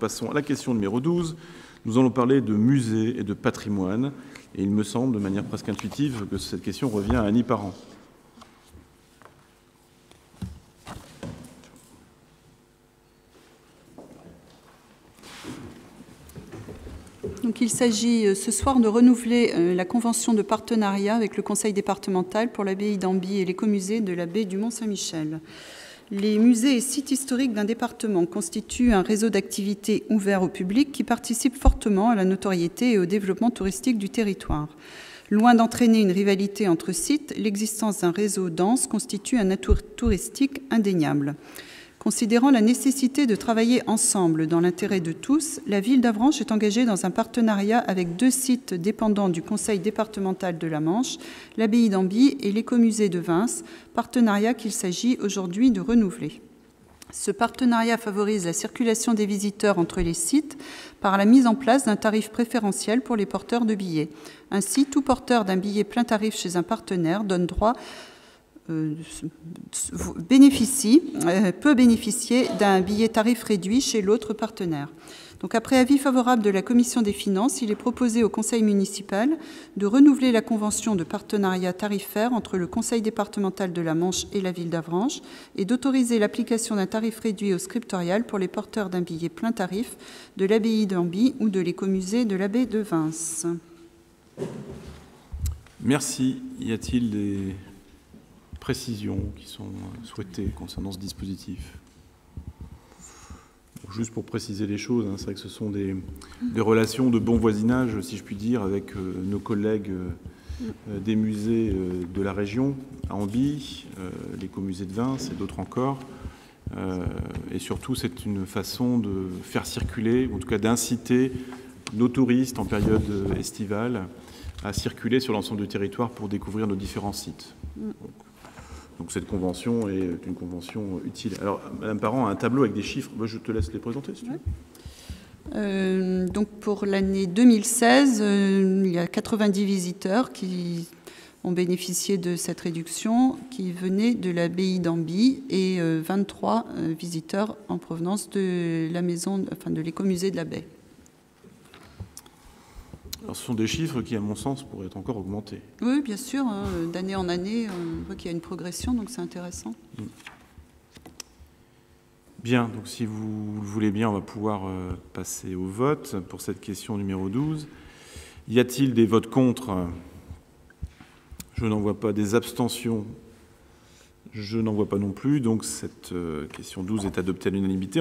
passons à la question numéro 12. Nous allons parler de musées et de patrimoine. Et il me semble, de manière presque intuitive, que cette question revient à Annie Parent. Donc, il s'agit euh, ce soir de renouveler euh, la convention de partenariat avec le Conseil départemental pour l'abbaye d'Amby et l'écomusée de l'abbaye du Mont-Saint-Michel. Les musées et sites historiques d'un département constituent un réseau d'activités ouvert au public qui participe fortement à la notoriété et au développement touristique du territoire. Loin d'entraîner une rivalité entre sites, l'existence d'un réseau dense constitue un atout touristique indéniable. Considérant la nécessité de travailler ensemble dans l'intérêt de tous, la ville d'Avranches est engagée dans un partenariat avec deux sites dépendants du Conseil départemental de la Manche, l'abbaye d'Amby et l'écomusée de Vins, partenariat qu'il s'agit aujourd'hui de renouveler. Ce partenariat favorise la circulation des visiteurs entre les sites par la mise en place d'un tarif préférentiel pour les porteurs de billets. Ainsi, tout porteur d'un billet plein tarif chez un partenaire donne droit bénéficie, euh, peut bénéficier d'un billet tarif réduit chez l'autre partenaire. Donc, après avis favorable de la Commission des finances, il est proposé au Conseil municipal de renouveler la convention de partenariat tarifaire entre le Conseil départemental de la Manche et la ville d'Avranches et d'autoriser l'application d'un tarif réduit au scriptorial pour les porteurs d'un billet plein tarif de l'abbaye d'Amby ou de l'écomusée de l'abbaye de Vins. Merci. Y a-t-il des précisions qui sont souhaitées concernant ce dispositif Juste pour préciser les choses, hein, c'est vrai que ce sont des, relations de bon voisinage, si je puis dire, avec euh, nos collègues euh, des musées euh, de la région, à Amby, l'écomusée de Vins et d'autres encore. et surtout, c'est une façon de faire circuler, en tout cas d'inciter nos touristes en période estivale à circuler sur l'ensemble du territoire pour découvrir nos différents sites. Donc cette convention est une convention utile. Alors, Madame Parent a un tableau avec des chiffres. Moi, je te laisse les présenter, si tu veux. Euh, donc pour l'année 2016, euh, il y a 90 visiteurs qui ont bénéficié de cette réduction, qui venaient de l'abbaye d'Amby, et 23 euh, visiteurs en provenance de la maison, enfin de l'écomusée de la baie ce sont des chiffres qui, à mon sens, pourraient être encore augmentés. Oui, bien sûr. Hein. D'année en année, on voit qu'il y a une progression, donc c'est intéressant. Mm. Bien, donc si vous le voulez bien, on va pouvoir euh, passer au vote pour cette question numéro 12. Y a-t-il des votes contre? Je n'en vois pas. Des abstentions Je n'en vois pas non plus. Donc cette euh, question 12 est adoptée à l'unanimité.